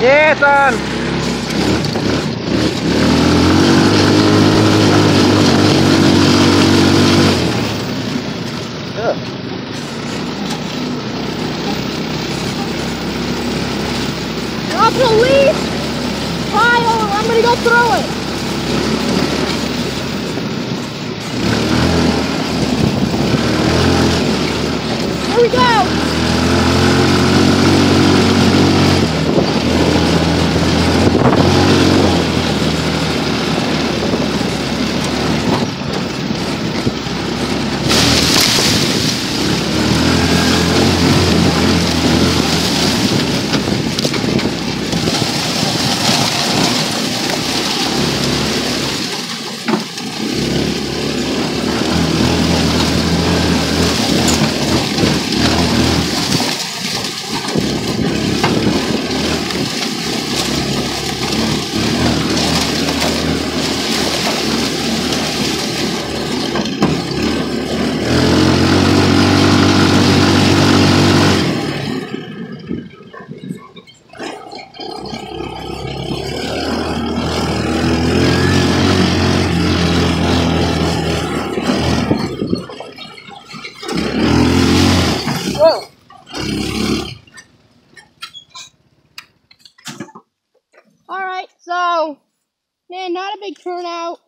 Yeah, it's on. The leaf pile I'm gonna go through it. Here we go. So man, not a big turnout.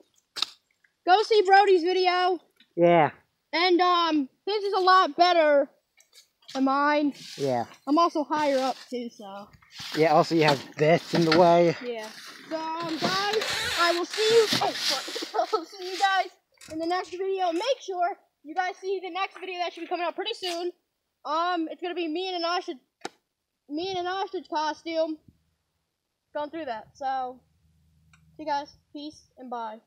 Go see Brody's video. Yeah, And um his is a lot better than mine. yeah. I'm also higher up too, so Yeah, also you have this in the way. yeah. So um guys, I will see you oh. I'll see you guys in the next video. Make sure you guys see the next video that should be coming out pretty soon. Um it's gonna be me in an ostrich me in an ostrich costume going through that. So see you guys, peace and bye.